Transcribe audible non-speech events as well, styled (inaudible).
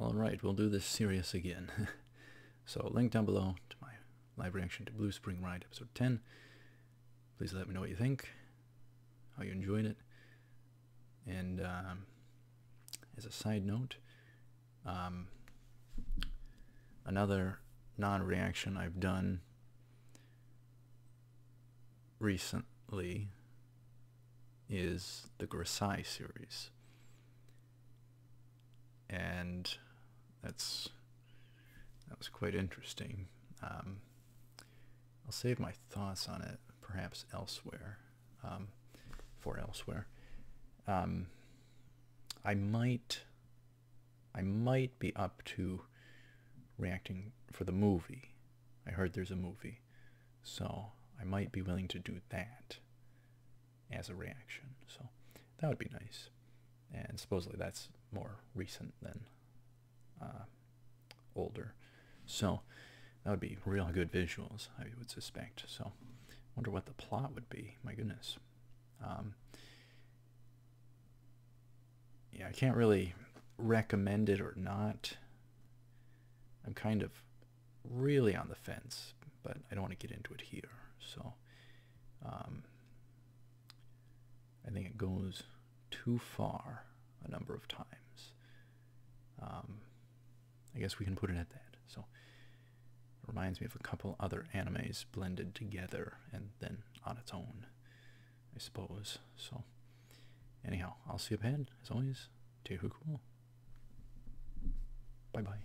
Alright, we'll do this serious again. (laughs) so, link down below to my live reaction to Blue Spring Ride episode 10. Please let me know what you think, how you enjoyed it. And um, as a side note, um, another non-reaction I've done recently is the Grisaia series. And that's that was quite interesting. Um, I'll save my thoughts on it perhaps elsewhere, um, for elsewhere. Um, I might I might be up to reacting for the movie. I heard there's a movie. So I might be willing to do that as a reaction. So that would be nice. And supposedly that's more recent than older. So that would be real good visuals, I would suspect. So wonder what the plot would be. My goodness. Um, yeah, I can't really recommend it or not. I'm kind of really on the fence, but I don't want to get into it here. So um, I think it goes too far a number of times. Um, I guess we can put it at that. So it reminds me of a couple other animes blended together and then on its own, I suppose. So anyhow, I'll see you ahead. As always, take cool. Bye bye.